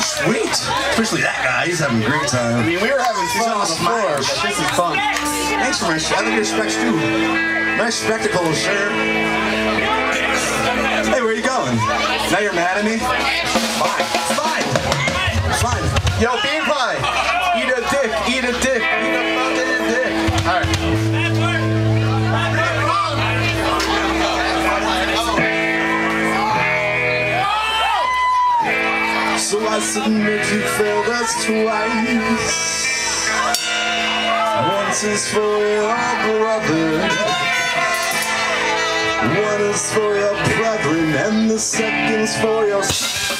Sweet. Especially that guy. He's having a great time. I mean, we were having fun all before, smiles. but this is fun. Thanks for my I think your specs too. Nice spectacle, sir. Hey, where you going? Now you're mad at me? Fine. Fine. Fine. Yo, bean pie. Eat a dick. Eat a dick. Eat a fucking dick. All right. So I submit you failed us twice. Once is for your brother. One is for your brethren, and the second's for your.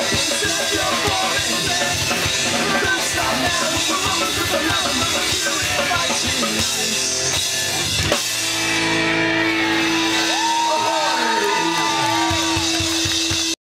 Hey!